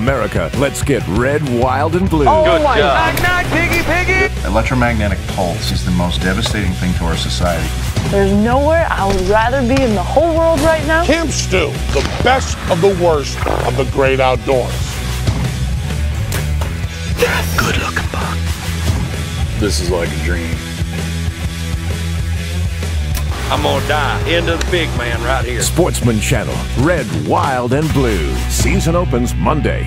America, let's get red, wild, and blue. Oh my Knock, knock, piggy, piggy. Electromagnetic pulse is the most devastating thing to our society. There's nowhere I would rather be in the whole world right now. Camp Stew, the best of the worst of the great outdoors. Good looking buck. This is like a dream. I'm gonna die into the big man right here. Sportsman Channel, red, wild, and blue. Season opens Monday.